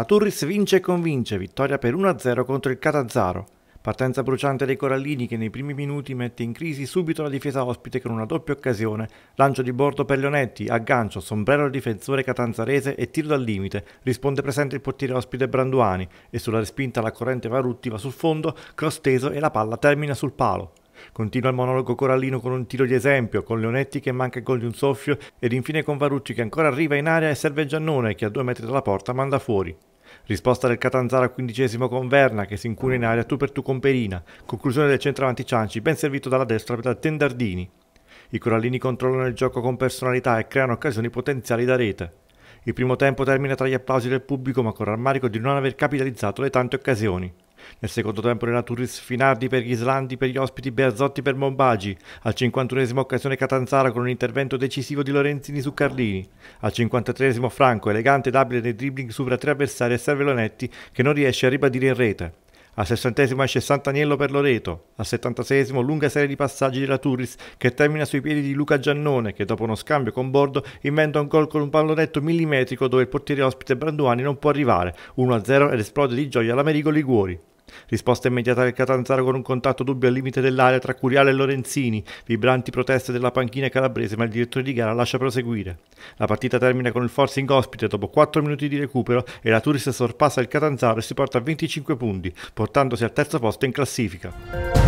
La Turris vince e convince, vittoria per 1-0 contro il Catanzaro. Partenza bruciante dei Corallini che nei primi minuti mette in crisi subito la difesa ospite con una doppia occasione, lancio di bordo per Leonetti, aggancio, sombrero al difensore catanzarese e tiro dal limite, risponde presente il portiere ospite Branduani e sulla respinta la corrente Varutti va sul fondo, cross teso e la palla termina sul palo. Continua il monologo corallino con un tiro di esempio, con Leonetti che manca il gol di un soffio ed infine con Varucci che ancora arriva in area e serve Giannone che a due metri dalla porta manda fuori. Risposta del Catanzaro al quindicesimo con Verna che si incuna in aria tu per tu con Perina. Conclusione del centravanti Cianci, ben servito dalla destra da Tendardini. I corallini controllano il gioco con personalità e creano occasioni potenziali da rete. Il primo tempo termina tra gli applausi del pubblico ma con rammarico di non aver capitalizzato le tante occasioni. Nel secondo tempo nella Turis Finardi per gli Islandi per gli ospiti Berzotti per Mombagi. Al 51esimo occasione Catanzara con un intervento decisivo di Lorenzini su Carlini. Al 53esimo Franco, elegante ed abile nei dribbling supera tre avversari e serve Lonetti che non riesce a ribadire in rete. Al sessantesimo esce Sant'Agnello per Loreto. Al settantaseiesimo lunga serie di passaggi della Turis che termina sui piedi di Luca Giannone che dopo uno scambio con Bordo inventa un gol con un pallonetto millimetrico dove il portiere ospite Branduani non può arrivare. 1-0 ed esplode di gioia l'Americo Liguori. Risposta immediata del Catanzaro con un contatto dubbio al limite dell'area tra Curiale e Lorenzini, vibranti proteste della panchina calabrese, ma il direttore di gara lascia proseguire. La partita termina con il forcing ospite dopo 4 minuti di recupero e la Turis sorpassa il Catanzaro e si porta a 25 punti, portandosi al terzo posto in classifica.